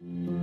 you